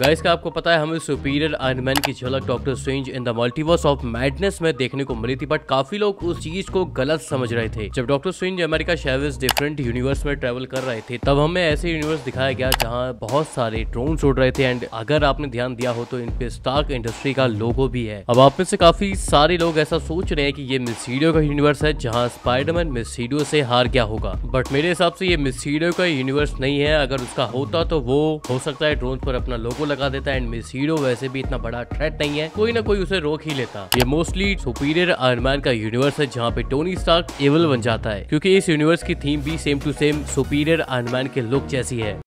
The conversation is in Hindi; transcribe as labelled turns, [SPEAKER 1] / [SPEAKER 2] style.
[SPEAKER 1] गाइस का आपको पता है, हमें सुपीरियर आयरन मैन की झलक Doctor Strange in the Multiverse of Madness में देखने को मिली थी बट काफ़ी लोग उस चीज़ को गलत समझ रहे थे। जब Doctor Strange America Chavez different universe में ट्रेवल कर रहे थे, तब हमें ऐसे यूनिवर्स दिखाया गया जहाँ बहुत सारे ड्रोन उड़ रहे थे एंड अगर आपने ध्यान दिया हो तो इन पे स्टार्क इंडस्ट्री का लोगो भी है। अब आप में से काफ़ी सारे लोग ऐसा सोच रहे हैं की ये मिसीडियो का यूनिवर्स है, जहाँ स्पाइडरमैन मिसीडियो से हार गया होगा। बट मेरे हिसाब से ये मिसीडियो का यूनिवर्स नहीं है। अगर उसका होता तो वो हो सकता है ड्रोन पर अपना लोगो लगा देता एंड मिस हीरो वैसे भी इतना बड़ा थ्रेट नहीं है। कोई ना कोई उसे रोक ही लेता। ये मोस्टली सुपीरियर आयरमैन का यूनिवर्स है, जहाँ पे टोनी स्टार्क एवल बन जाता है, क्योंकि इस यूनिवर्स की थीम भी same to same superior Iron Man के लुक जैसी है।